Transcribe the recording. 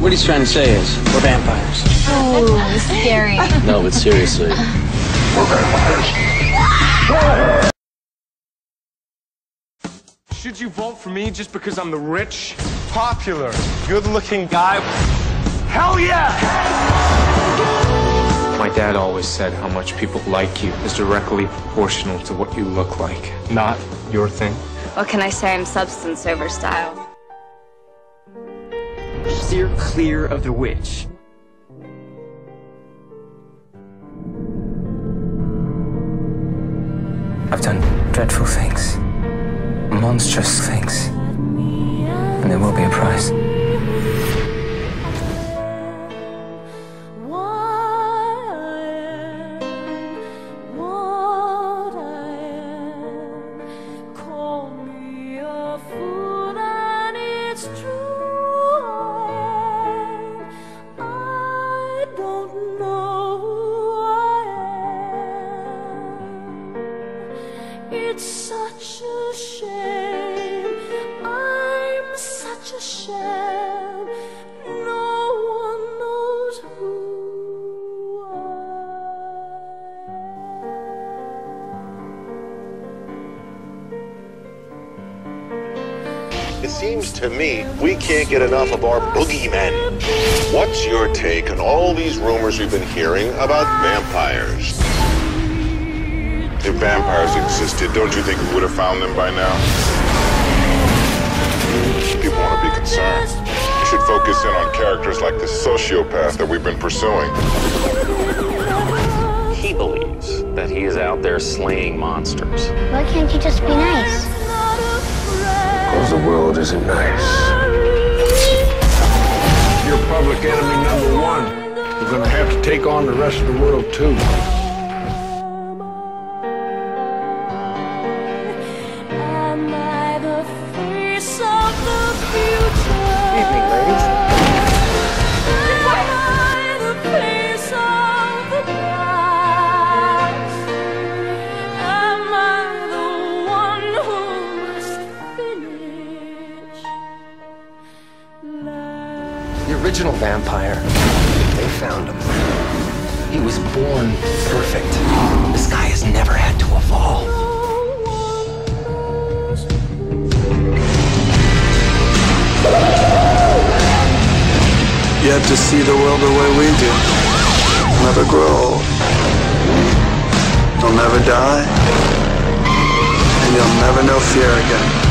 What he's trying to say is, we're vampires. Ooh, scary. No, but seriously. We're vampires. Should you vote for me just because I'm the rich, popular, good-looking guy? Hell yeah! My dad always said how much people like you is directly proportional to what you look like, not your thing. What can I say? I'm substance over style. Steer clear of the witch. I've done dreadful things, monstrous things, and there will be a price. It's such a shame. I'm such a shame. No one knows who It seems to me we can't get enough of our boogeymen. What's your take on all these rumors we've been hearing about vampires? If vampires existed, don't you think we would have found them by now? People want to be concerned. We should focus in on characters like the sociopath that we've been pursuing. He believes that he is out there slaying monsters. Why can't you just be nice? Because the world isn't nice. You're public enemy number one. You're gonna have to take on the rest of the world too. The original vampire, they found him. He was born perfect. This guy has never had to evolve. You have to see the world the way we do. Never grow old. You'll never die. And you'll never know fear again.